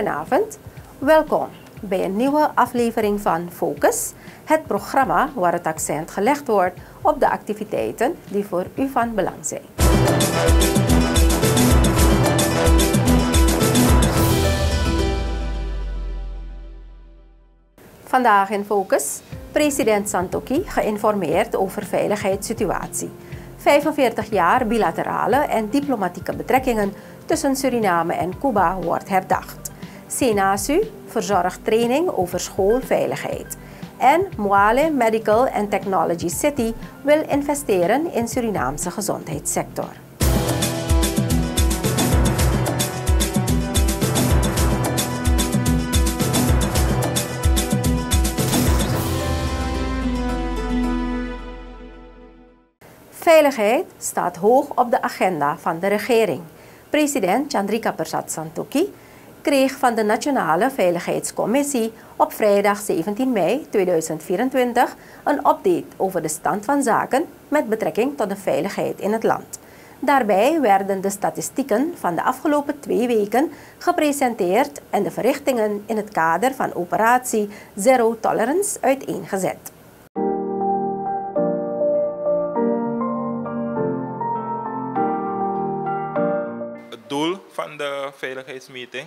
Goedenavond, welkom bij een nieuwe aflevering van Focus, het programma waar het accent gelegd wordt op de activiteiten die voor u van belang zijn. Vandaag in Focus, president Santoki geïnformeerd over veiligheidssituatie. 45 jaar bilaterale en diplomatieke betrekkingen tussen Suriname en Cuba wordt herdacht. Senasu verzorgt training over schoolveiligheid. En Moale Medical and Technology City wil investeren in Surinaamse gezondheidssector. Veiligheid staat hoog op de agenda van de regering. President Chandrika Persat Santokhi kreeg van de Nationale Veiligheidscommissie op vrijdag 17 mei 2024 een update over de stand van zaken met betrekking tot de veiligheid in het land. Daarbij werden de statistieken van de afgelopen twee weken gepresenteerd en de verrichtingen in het kader van operatie Zero Tolerance uiteengezet. van de veiligheidsmeting.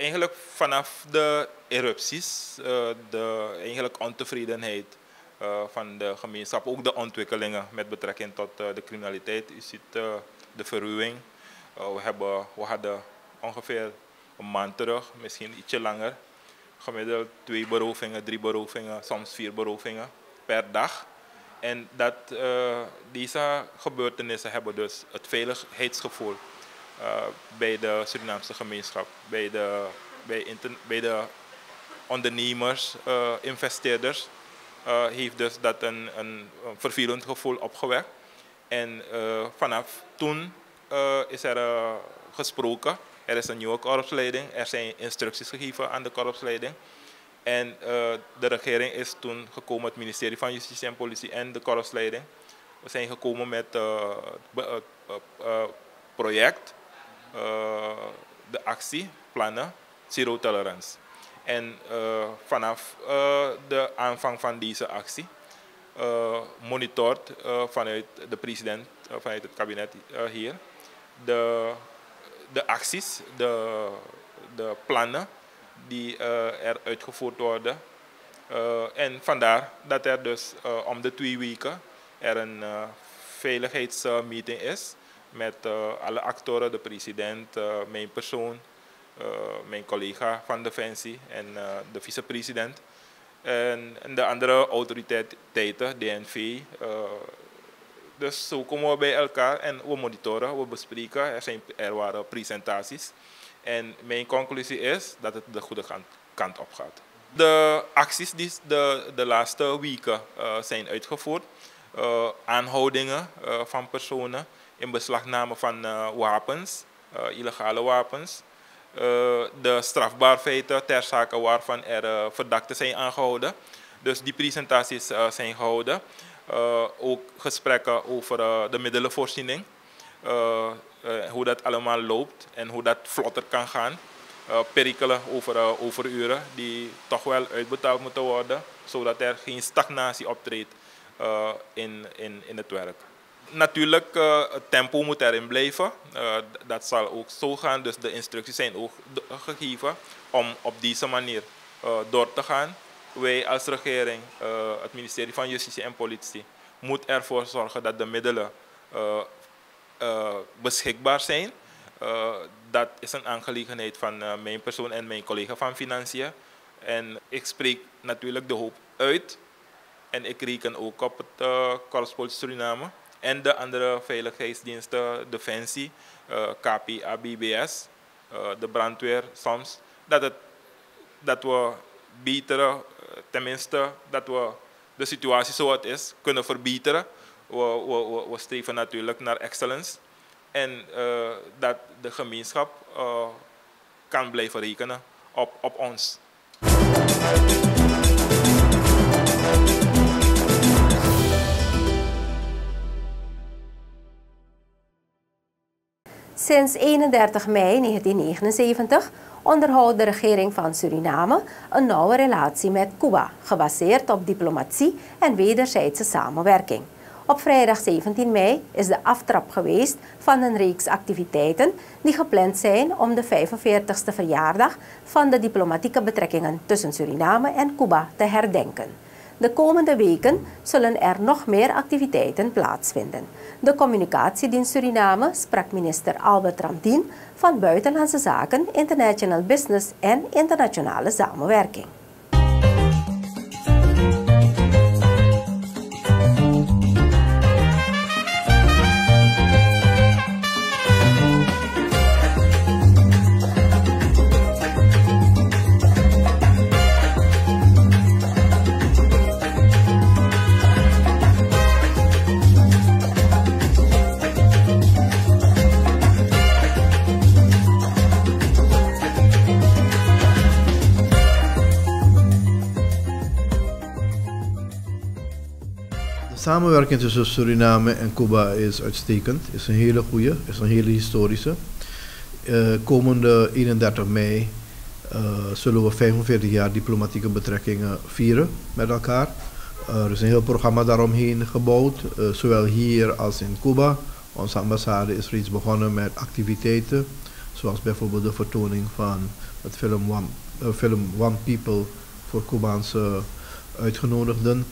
Eigenlijk vanaf de erupties, uh, de eigenlijk ontevredenheid uh, van de gemeenschap, ook de ontwikkelingen met betrekking tot de criminaliteit. U ziet de verruwing. we, hebben, we hadden ongeveer een maand terug, misschien ietsje langer, gemiddeld twee berovingen, drie berovingen, soms vier berovingen per dag. En dat, deze gebeurtenissen hebben dus het veiligheidsgevoel bij de Surinaamse gemeenschap, bij de, bij bij de ondernemers, uh, investeerders, heeft dus dat een, een, vervelend gevoel opgewekt. En vanaf toen is er gesproken, er is een nieuwe korpsleiding, er zijn instructies gegeven aan de korpsleiding. En de regering is toen gekomen, het ministerie van Justitie en Politie en de korpsleiding. We zijn gekomen met het project, de actie, plannen, Zero Tolerance. En vanaf de aanvang van deze actie monitort vanuit de president, vanuit het kabinet hier, de, de acties, de, de plannen die er uitgevoerd worden. En vandaar dat er dus om de twee weken er een veiligheidsmeeting is met alle actoren, de president, mijn persoon, mijn collega van Defensie en de vicepresident. En, en, de andere autoriteiten, DNV. dus zo komen we bij elkaar en we monitoren, we bespreken. Er, zijn, er waren presentaties. En mijn conclusie is dat het de goede kant, op gaat. De acties die de, de laatste weken zijn uitgevoerd, aanhoudingen van personen, in beslagname van wapens, illegale wapens, de strafbaar feiten ter zake waarvan er verdachten zijn aangehouden. Dus die presentaties zijn gehouden. ook gesprekken over de middelenvoorziening. Hoe dat allemaal loopt en hoe dat vlotter kan gaan. Perikelen over overuren die toch wel uitbetaald moeten worden, zodat er geen stagnatie optreedt in, in, in het werk. Natuurlijk, het tempo moet erin blijven. dat zal ook zo gaan. Dus de instructies zijn ook gegeven om op deze manier door te gaan. Wij als regering, het ministerie van Justitie en Politie, moet ervoor zorgen dat de middelen uh, beschikbaar zijn. Uh, dat is een aangelegenheid van uh, mijn persoon en mijn collega van Financiën. En ik spreek natuurlijk de hoop uit. En ik reken ook op het uh, Suriname en de andere veiligheidsdiensten, Defensie, KPA, BBS, de brandweer soms. Dat, het, dat we beter, tenminste, dat we de situatie zoals het is, kunnen verbeteren we, we, we streven natuurlijk naar excellence. En dat de gemeenschap kan blijven rekenen op, op ons. Sinds 31 mei 1979 onderhoudt de regering van Suriname een nauwe relatie met Cuba, gebaseerd op diplomatie en wederzijdse samenwerking. Op vrijdag 17 mei is de aftrap geweest van een reeks activiteiten die gepland zijn om de 45ste verjaardag van de diplomatieke betrekkingen tussen Suriname en Cuba te herdenken. De komende weken zullen er nog meer activiteiten plaatsvinden. De communicatiedienst Suriname sprak minister Albert Ramdien van Buitenlandse Zaken, International Business en Internationale Samenwerking. Samenwerking tussen Suriname en Cuba is uitstekend. Is een hele goede, is een hele historische. Uh, komende 31 mei uh, zullen we 45 jaar diplomatieke betrekkingen vieren met elkaar. Uh, er is een heel programma daaromheen gebouwd, zowel hier als in Cuba. Onze ambassade is reeds begonnen met activiteiten, zoals bijvoorbeeld de vertoning van het film One, film One People voor Cubaanse uitgenodigden.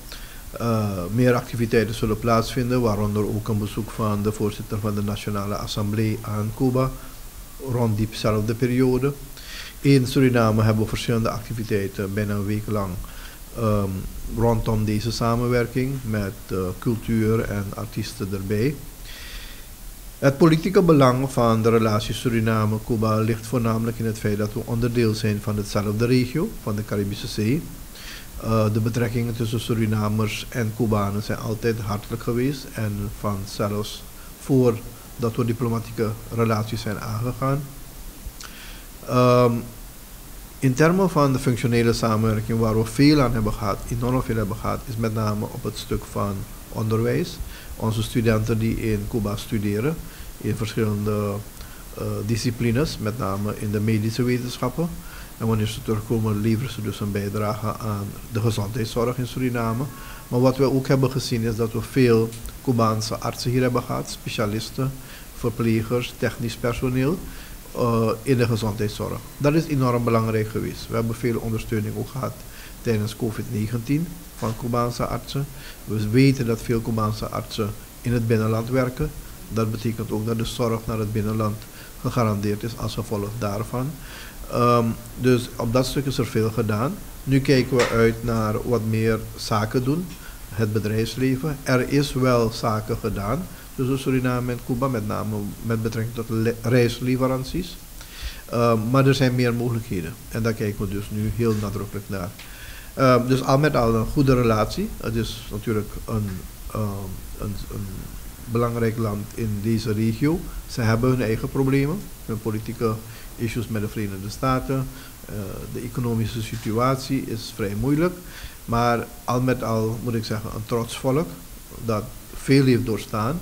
Uh, meer activiteiten zullen plaatsvinden, waaronder ook een bezoek van de voorzitter van de Nationale Assemblée aan Cuba rond diezelfde periode. In Suriname hebben we verschillende activiteiten bijna een week lang um, rondom deze samenwerking met uh, cultuur en artiesten erbij. Het politieke belang van de relatie Suriname-Cuba ligt voornamelijk in het feit dat we onderdeel zijn van hetzelfde regio, van de Caribische Zee. Uh, de betrekkingen tussen Surinamers en Cubanen zijn altijd hartelijk geweest. En van zelfs voordat we diplomatieke relaties zijn aangegaan. Um, in termen van de functionele samenwerking waar we veel aan hebben gehad, enorm veel hebben gehad, is met name op het stuk van onderwijs. Onze studenten die in Cuba studeren, in verschillende uh, disciplines, met name in de medische wetenschappen. En wanneer ze terugkomen, leveren ze dus een bijdrage aan de gezondheidszorg in Suriname. Maar wat we ook hebben gezien is dat we veel Cubaanse artsen hier hebben gehad, specialisten, verplegers, technisch personeel uh, in de gezondheidszorg. Dat is enorm belangrijk geweest. We hebben veel ondersteuning ook gehad tijdens COVID-19 van Cubaanse artsen. We weten dat veel Cubaanse artsen in het binnenland werken. Dat betekent ook dat de zorg naar het binnenland gegarandeerd is als gevolg daarvan. Um, dus op dat stuk is er veel gedaan. Nu kijken we uit naar wat meer zaken doen, het bedrijfsleven. Er is wel zaken gedaan tussen Suriname en Cuba, met name met betrekking tot reisleveranties. Um, maar er zijn meer mogelijkheden en daar kijken we dus nu heel nadrukkelijk naar. Um, dus al met al een goede relatie. Het is natuurlijk een, een, een belangrijk land in deze regio. Ze hebben hun eigen problemen, hun politieke issues met de Verenigde Staten. Uh, de economische situatie is vrij moeilijk. Maar al met al moet ik zeggen een trots volk dat veel heeft doorstaan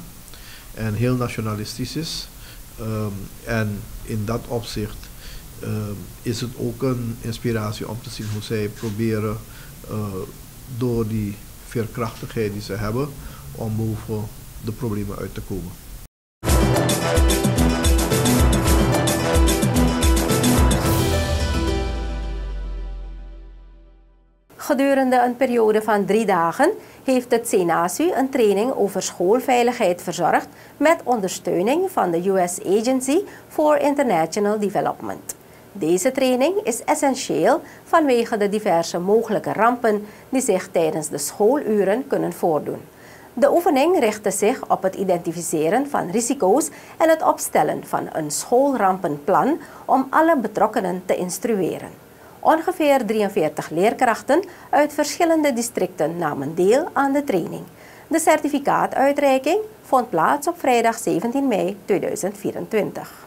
en heel nationalistisch is. Um, en in dat opzicht um, is het ook een inspiratie om te zien hoe zij proberen uh, door die veerkrachtigheid die ze hebben om boven de problemen uit te komen. Gedurende een periode van drie dagen heeft het CENASU een training over schoolveiligheid verzorgd met ondersteuning van de US Agency for International Development. Deze training is essentieel vanwege de diverse mogelijke rampen die zich tijdens de schooluren kunnen voordoen. De oefening richtte zich op het identificeren van risico's en het opstellen van een schoolrampenplan om alle betrokkenen te instrueren. Ongeveer 43 leerkrachten uit verschillende districten namen deel aan de training. De certificaatuitreiking vond plaats op vrijdag 17 mei 2024.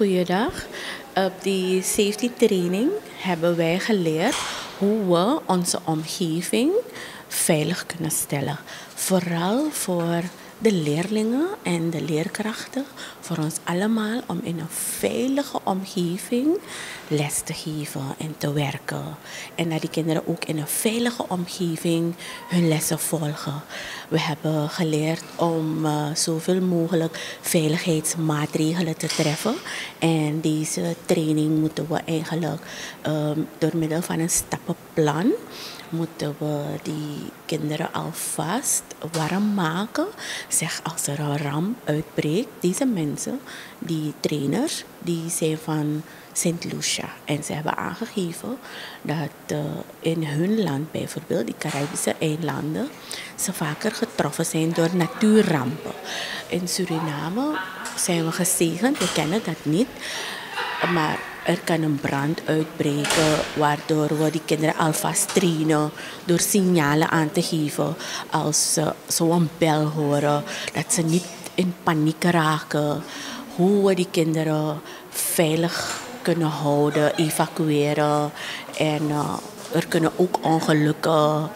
Goeiedag. Op die safety training hebben wij geleerd hoe we onze omgeving veilig kunnen stellen. Vooral voor de leerlingen en de leerkrachten, voor ons allemaal om in een veilige omgeving les te geven en te werken. En dat die kinderen ook in een veilige omgeving hun lessen volgen. We hebben geleerd om uh, zoveel mogelijk veiligheidsmaatregelen te treffen. En deze training moeten we eigenlijk um, door middel van een stappenplan moeten we die kinderen alvast warm maken. Zeg, als er een ramp uitbreekt, deze mensen, die trainers, die zijn van St. Lucia. En ze hebben aangegeven dat uh, in hun land, bijvoorbeeld die Caribische eilanden, ze vaker getroffen zijn door natuurrampen. In Suriname zijn we gezegend, we kennen dat niet. Maar er kan een brand uitbreken, waardoor we die kinderen alvast trainen door signalen aan te geven als ze zo'n bel horen, dat ze niet in paniek raken. Hoe we die kinderen veilig kunnen houden, evacueren. En uh, er kunnen ook ongelukken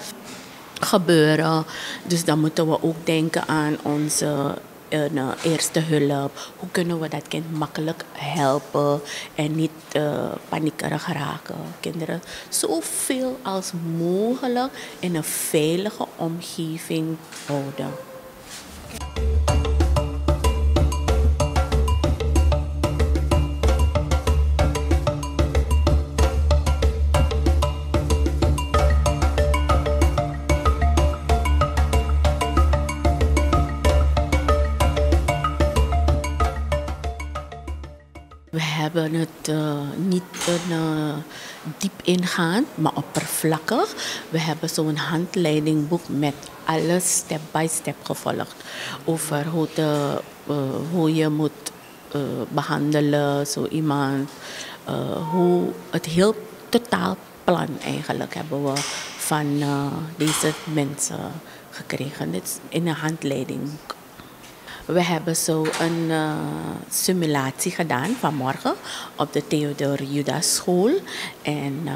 gebeuren. Dus dan moeten we ook denken aan onze een uh, eerste hulp. Hoe kunnen we dat kind makkelijk helpen en niet uh, paniekerig raken? Kinderen zoveel als mogelijk in een veilige omgeving houden. Hebben het uh, niet uh, diep ingaan, maar oppervlakkig. We hebben zo'n handleidingboek met alles step by step gevolgd. Over hoe, hoe je moet behandelen, zo iemand. hoe het heel totaal plan eigenlijk hebben we van deze mensen gekregen. Dit is in een handleidingboek. We hebben zo een uh, simulatie gedaan vanmorgen op de Theodor Judas School. En uh,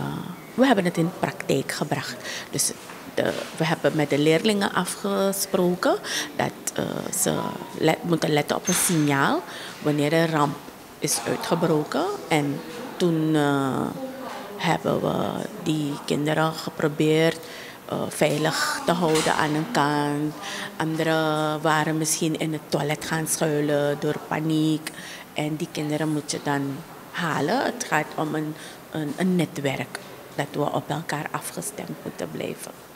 we hebben het in praktijk gebracht. Dus de, we hebben met de leerlingen afgesproken dat uh, ze let, moeten letten op een signaal wanneer een ramp is uitgebroken. En toen hebben we die kinderen geprobeerd uh, veilig te houden aan een kant. Anderen waren misschien in het toilet gaan schuilen door paniek. En die kinderen moet je dan halen. Het gaat om een, een netwerk dat we op elkaar afgestemd moeten blijven.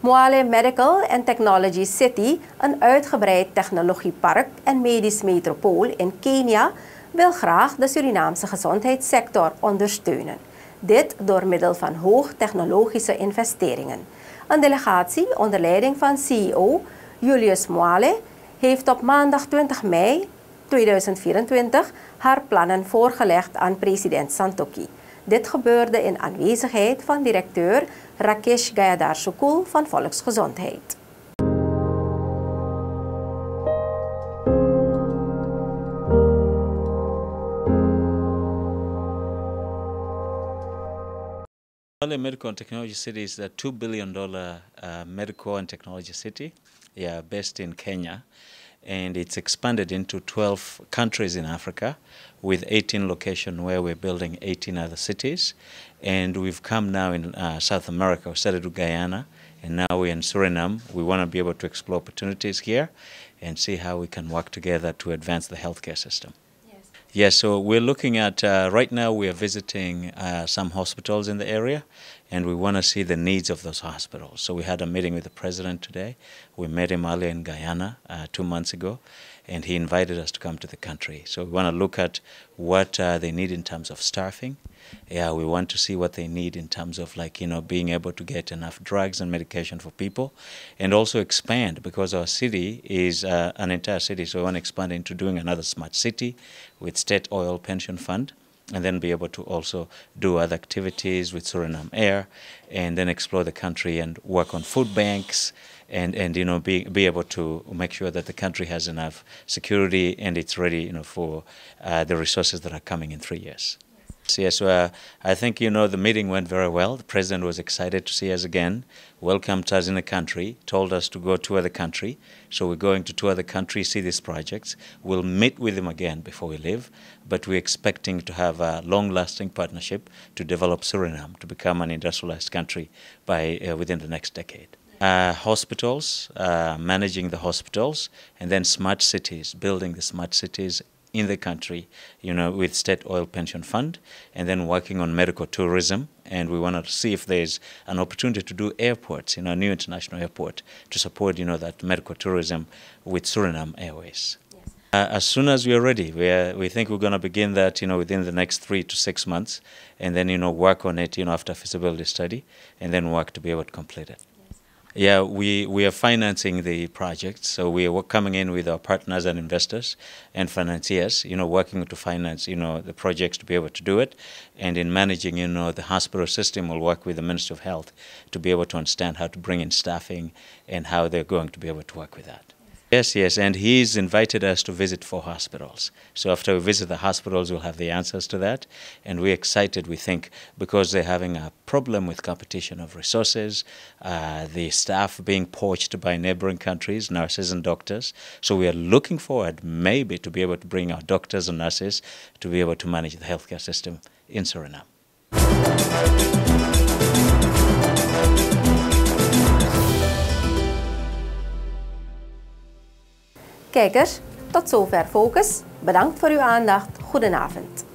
Moale Medical and Technology City, een uitgebreid technologiepark en medisch metropool in Kenia, wil graag de Surinaamse gezondheidssector ondersteunen. Dit door middel van hoogtechnologische investeringen. Een delegatie onder leiding van CEO Julius Moale heeft op maandag 20 mei 2024 haar plannen voorgelegd aan president Santoki. Dit gebeurde in aanwezigheid van directeur Rakesh Gayadar Sukul van Volksgezondheid. Valley Medical and Technology City is a $2 billion uh, medical and technology city, yeah, based in Kenya. And it's expanded into 12 countries in Africa with 18 locations where we're building 18 other cities. And we've come now in uh, South America, we started with Guyana, and now we're in Suriname. We want to be able to explore opportunities here and see how we can work together to advance the healthcare system. Yes, so we're looking at, uh, right now we are visiting uh, some hospitals in the area and we want to see the needs of those hospitals. So we had a meeting with the president today. We met him earlier in Guyana uh, two months ago and he invited us to come to the country. So we want to look at what uh, they need in terms of staffing. Yeah, we want to see what they need in terms of like, you know, being able to get enough drugs and medication for people and also expand because our city is uh, an entire city. So we want to expand into doing another smart city with state oil pension fund and then be able to also do other activities with Suriname Air and then explore the country and work on food banks and, and you know be, be able to make sure that the country has enough security and it's ready you know for uh, the resources that are coming in three years. Yes, uh, I think you know the meeting went very well. The president was excited to see us again, welcomed us in the country, told us to go tour the country. So we're going to tour the country, see these projects. We'll meet with him again before we leave, but we're expecting to have a long-lasting partnership to develop Suriname to become an industrialized country by uh, within the next decade. Uh, hospitals, uh, managing the hospitals, and then smart cities, building the smart cities in the country, you know, with state oil pension fund, and then working on medical tourism. And we want to see if there's an opportunity to do airports, you know, a new international airport to support, you know, that medical tourism with Suriname Airways. Uh, as soon as we are ready, we, are, we think we're going to begin that, you know, within the next three to six months, and then, you know, work on it, you know, after feasibility study, and then work to be able to complete it. Yeah, we, we are financing the project, so we are coming in with our partners and investors and financiers, you know, working to finance, you know, the projects to be able to do it. And in managing, you know, the hospital system, we'll work with the Ministry of Health to be able to understand how to bring in staffing and how they're going to be able to work with that. Yes, yes, and he's invited us to visit four hospitals. So after we visit the hospitals, we'll have the answers to that. And we're excited, we think, because they're having a problem with competition of resources, uh, the staff being poached by neighboring countries, nurses and doctors. So we are looking forward, maybe, to be able to bring our doctors and nurses to be able to manage the healthcare system in Suriname. Kijkers, tot zover Focus. Bedankt voor uw aandacht. Goedenavond.